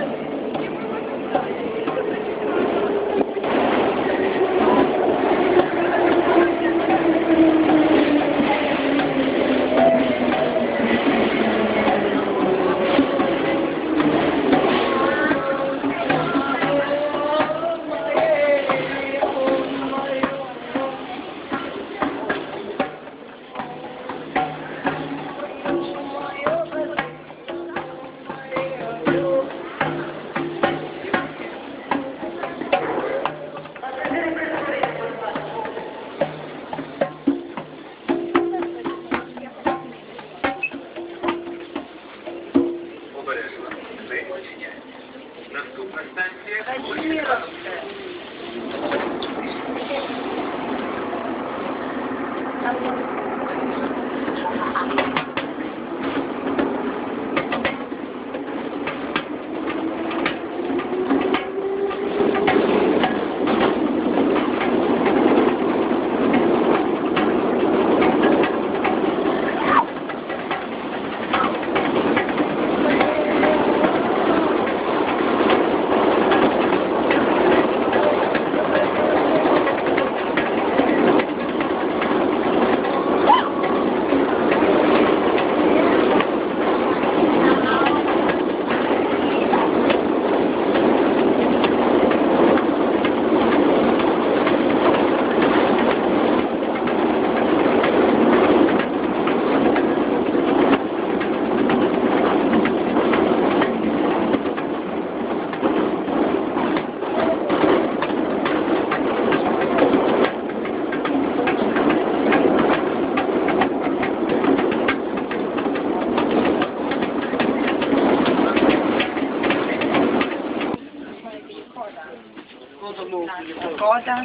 Thank you. Наступна станція Кузьміровська. Thank you. la coda